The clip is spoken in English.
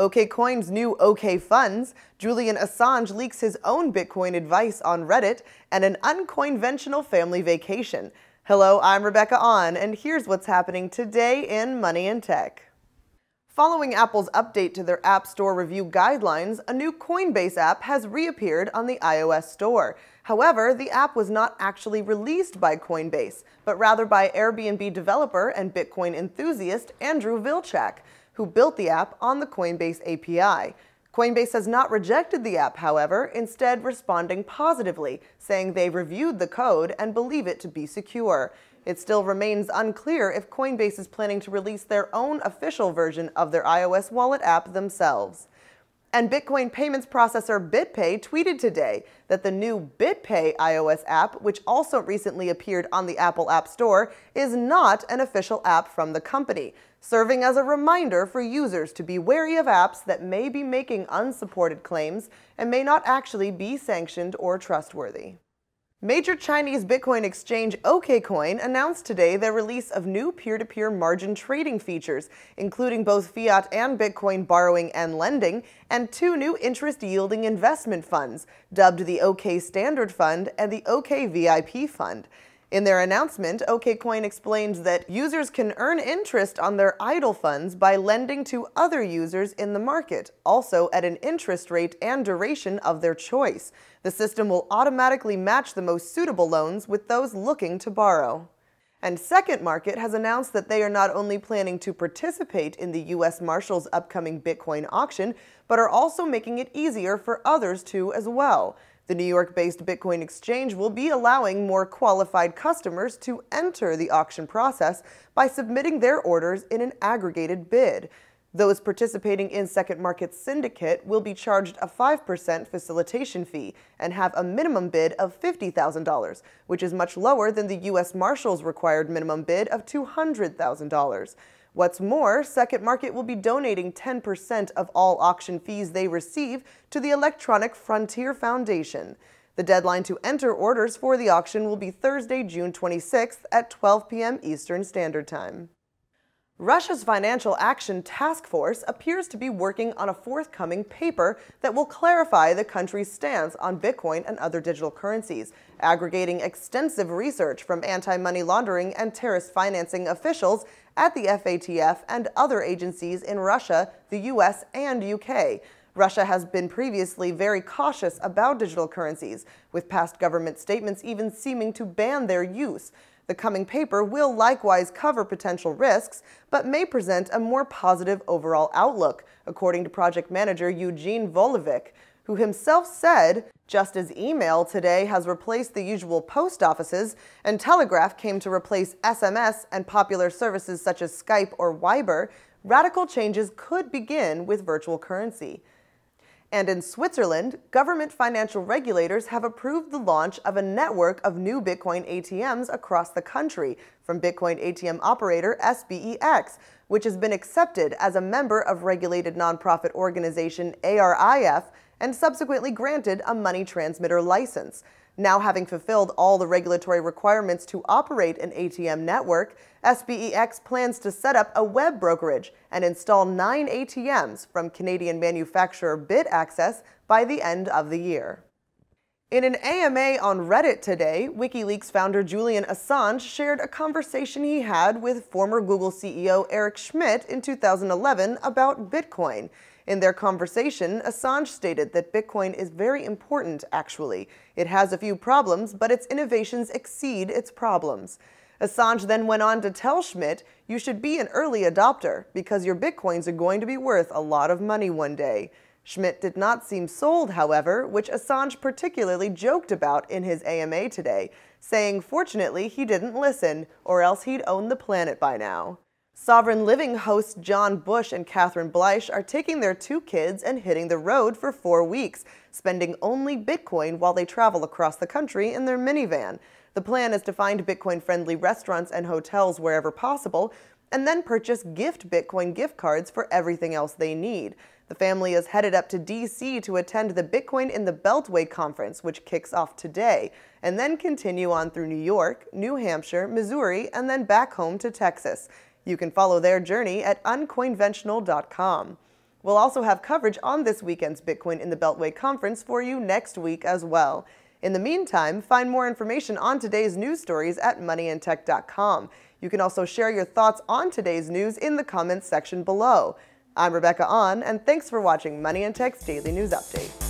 OKCoin's new OK Funds, Julian Assange leaks his own Bitcoin advice on Reddit, and an unconventional family vacation. Hello, I'm Rebecca Ahn, and here's what's happening today in Money and Tech. Following Apple's update to their App Store review guidelines, a new Coinbase app has reappeared on the iOS Store. However, the app was not actually released by Coinbase, but rather by Airbnb developer and Bitcoin enthusiast Andrew Vilcsak who built the app on the Coinbase API. Coinbase has not rejected the app, however, instead responding positively, saying they reviewed the code and believe it to be secure. It still remains unclear if Coinbase is planning to release their own official version of their iOS wallet app themselves. And Bitcoin payments processor BitPay tweeted today that the new BitPay iOS app, which also recently appeared on the Apple App Store, is not an official app from the company, serving as a reminder for users to be wary of apps that may be making unsupported claims and may not actually be sanctioned or trustworthy. Major Chinese Bitcoin exchange OKCoin announced today their release of new peer-to-peer margin trading features, including both fiat and Bitcoin borrowing and lending, and two new interest-yielding investment funds, dubbed the OK Standard Fund and the OK VIP Fund. In their announcement, OKCoin explains that users can earn interest on their idle funds by lending to other users in the market, also at an interest rate and duration of their choice. The system will automatically match the most suitable loans with those looking to borrow. And Second Market has announced that they are not only planning to participate in the U.S. Marshals upcoming Bitcoin auction, but are also making it easier for others to as well. The New York based Bitcoin exchange will be allowing more qualified customers to enter the auction process by submitting their orders in an aggregated bid. Those participating in Second Market syndicate will be charged a 5% facilitation fee and have a minimum bid of $50,000, which is much lower than the U.S. Marshals required minimum bid of $200,000. What's more, Second Market will be donating 10% of all auction fees they receive to the Electronic Frontier Foundation. The deadline to enter orders for the auction will be Thursday, June 26th at 12 p.m. Eastern Standard Time. Russia's Financial Action Task Force appears to be working on a forthcoming paper that will clarify the country's stance on Bitcoin and other digital currencies, aggregating extensive research from anti money laundering and terrorist financing officials at the FATF and other agencies in Russia, the US, and UK. Russia has been previously very cautious about digital currencies, with past government statements even seeming to ban their use. The coming paper will likewise cover potential risks, but may present a more positive overall outlook, according to project manager Eugene Volovic, who himself said, just as email today has replaced the usual post offices and telegraph came to replace SMS and popular services such as Skype or Viber, radical changes could begin with virtual currency. And in Switzerland, government financial regulators have approved the launch of a network of new Bitcoin ATMs across the country from Bitcoin ATM operator SBEX, which has been accepted as a member of regulated nonprofit organization ARIF and subsequently granted a money transmitter license. Now having fulfilled all the regulatory requirements to operate an ATM network, SBEX plans to set up a web brokerage and install nine ATMs from Canadian manufacturer BitAccess by the end of the year. In an AMA on Reddit today, WikiLeaks founder Julian Assange shared a conversation he had with former Google CEO Eric Schmidt in 2011 about Bitcoin. In their conversation, Assange stated that Bitcoin is very important, actually. It has a few problems, but its innovations exceed its problems. Assange then went on to tell Schmidt, you should be an early adopter because your Bitcoins are going to be worth a lot of money one day. Schmidt did not seem sold, however, which Assange particularly joked about in his AMA today, saying fortunately he didn't listen, or else he'd own the planet by now. Sovereign Living hosts John Bush and Catherine Bleish are taking their two kids and hitting the road for four weeks, spending only Bitcoin while they travel across the country in their minivan. The plan is to find Bitcoin friendly restaurants and hotels wherever possible, and then purchase Gyft Bitcoin gift cards for everything else they need. The family is headed up to DC to attend the Bitcoin in the Beltway conference, which kicks off today, and then continue on through New York, New Hampshire, Missouri, and then back home to Texas. You can follow their journey at uncoinventional.com. We'll also have coverage on this weekend's Bitcoin in the Beltway Conference for you next week as well. In the meantime, find more information on today's news stories at moneyandtech.com. You can also share your thoughts on today's news in the comments section below. I'm Rebecca Ahn, and thanks for watching Money and Tech's Daily News Update.